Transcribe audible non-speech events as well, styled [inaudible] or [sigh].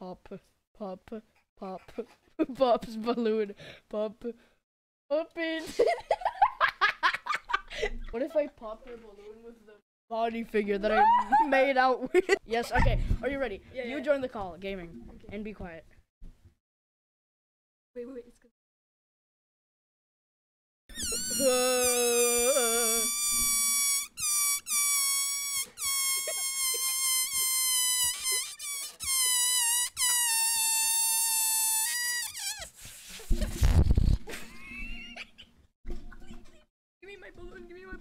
pop, pop, pop, [laughs] pop's balloon, pop, pop it. [laughs] what if I pop your balloon with the body figure that I [laughs] made out with? yes. Okay. Are you ready? Yeah, you yeah. join the call, gaming, Okay. and be quiet. Wait, wait, wait. It's good. Uh, balloon, give me my balloon.